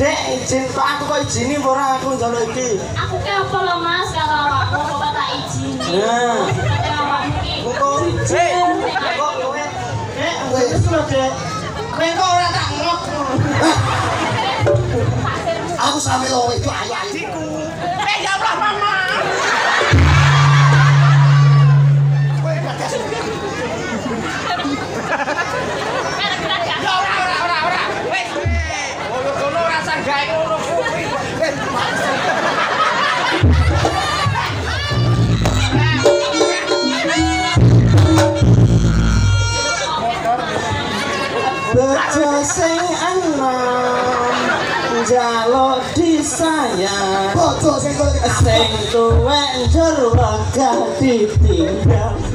Dek, izin kok aku kok izini apa ora aku njaluk iki. Aku ke apa lo mas kalau awakmu kok tak izin. Ya. Ki. Kok kowe Dek, wis lho, Dek. Kowe kok ora tak ngok. Aku sampe lo itu ayo ayo. Eh, ya Allah, Mama. Rasa gawe ngono kuwi. Bejo sing enom njaluk disayang Bojo sing tuwek njur wegah ditinggal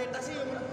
neta sí.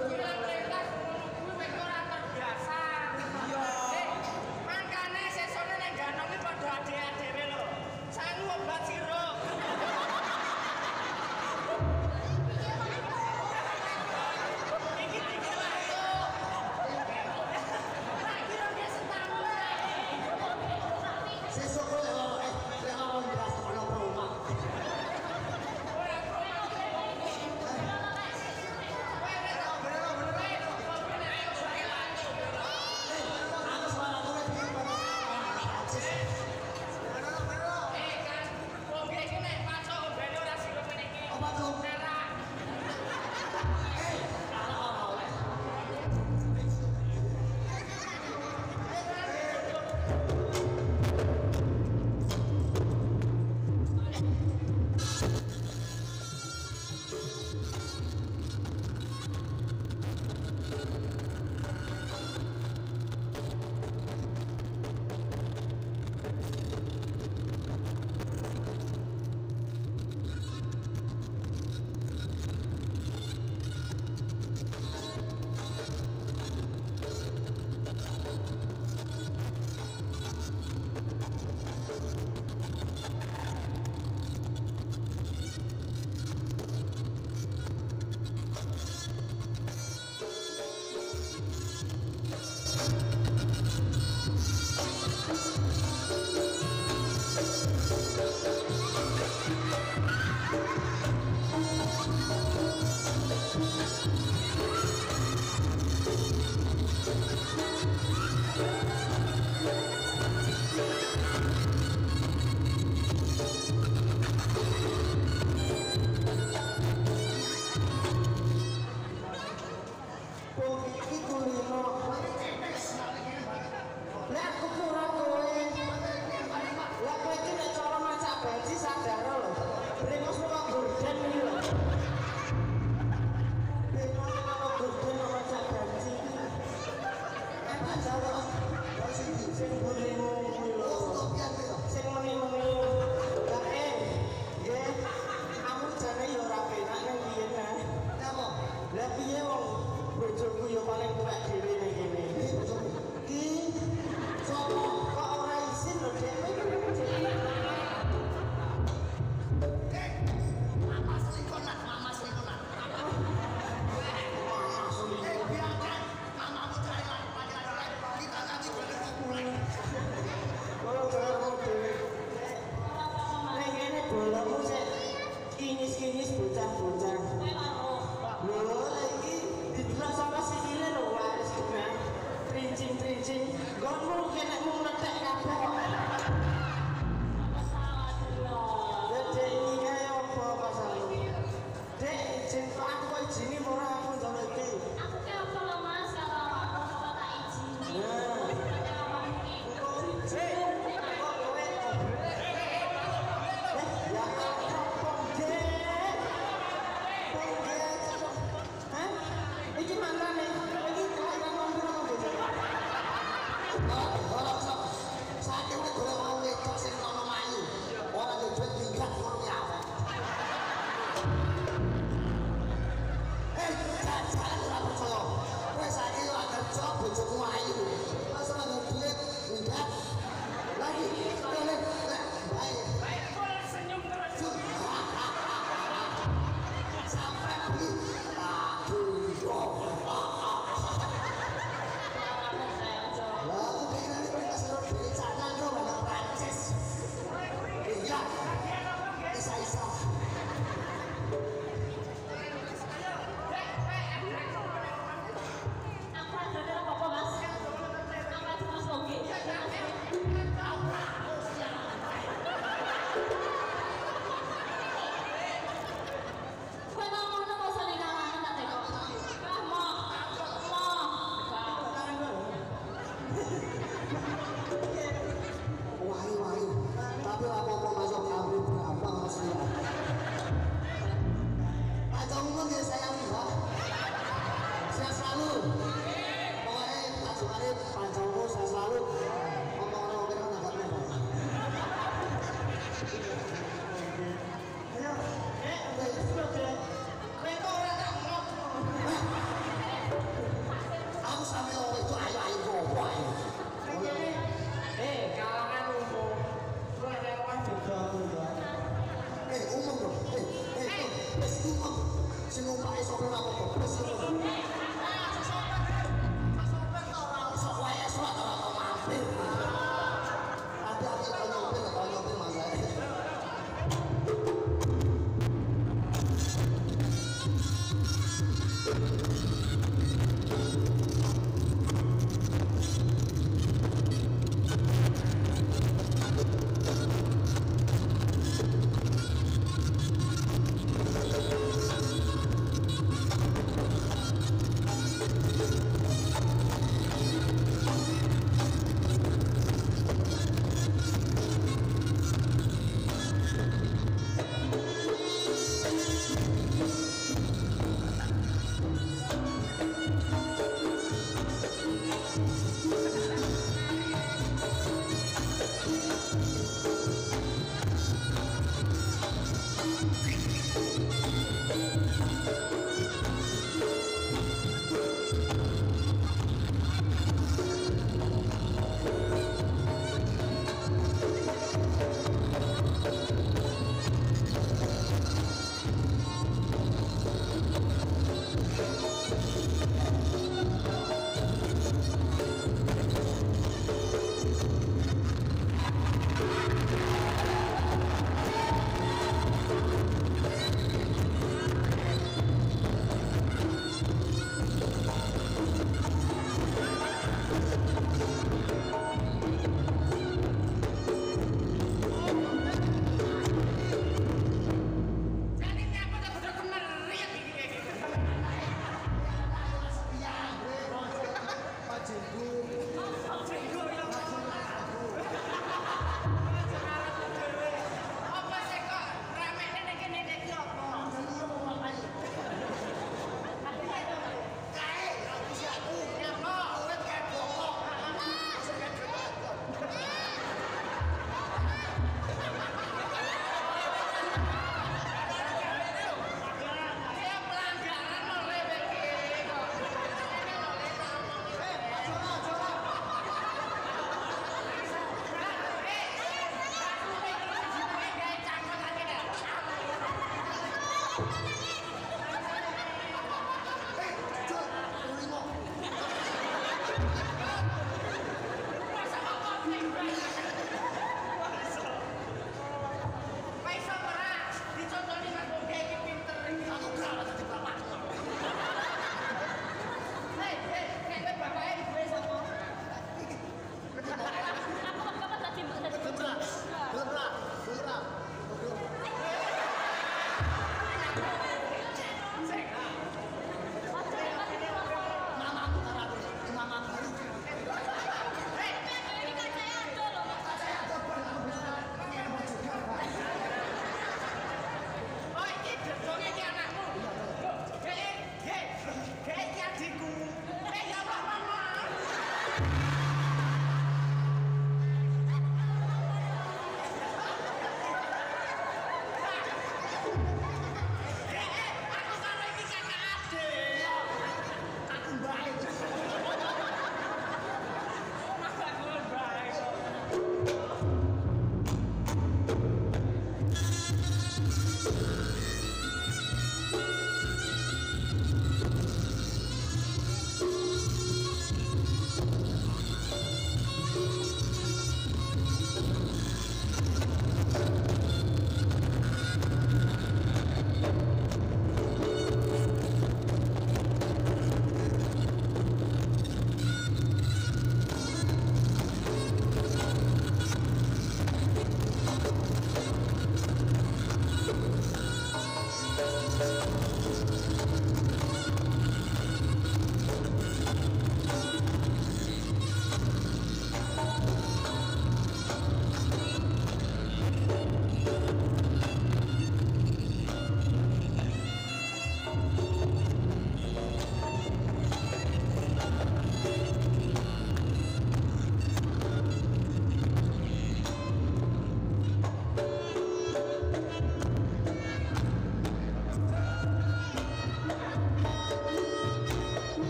I don't know. Cing-cing-cing-cing Gonggong kena mung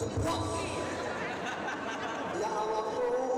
Wow. Ya Allah